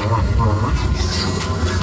Allah Allah.